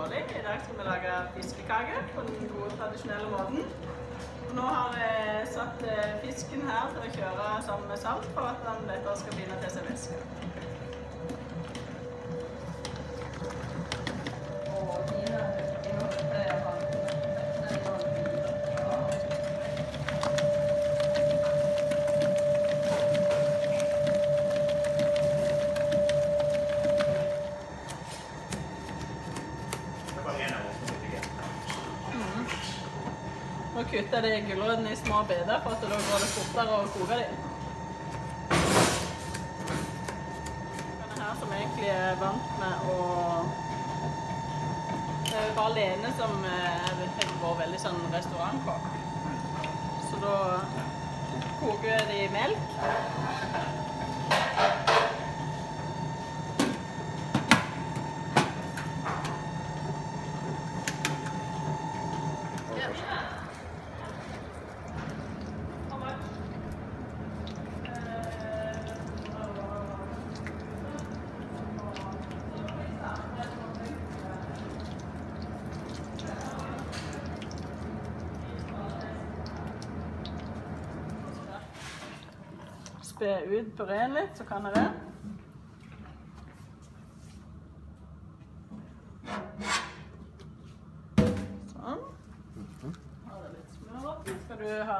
Bårli. I dag skal vi lage fiskekake på den gode, tradisjonelle måten. Og nå har jeg satt eh, fisken her til å kjøre sammen med salt for at den lettere skal begynne til seg væske. Nå kutter jeg gulrøttene i små biter, for at da går det fortere å koke dem. Denne her som egentlig er vant med å Det er bare Lene som eh, har vært veldig sånn restaurantkokk. Så da koker de melk. Spe ut pureen litt, så kan det. Sånn. Har det litt smør oppi. Skal du ha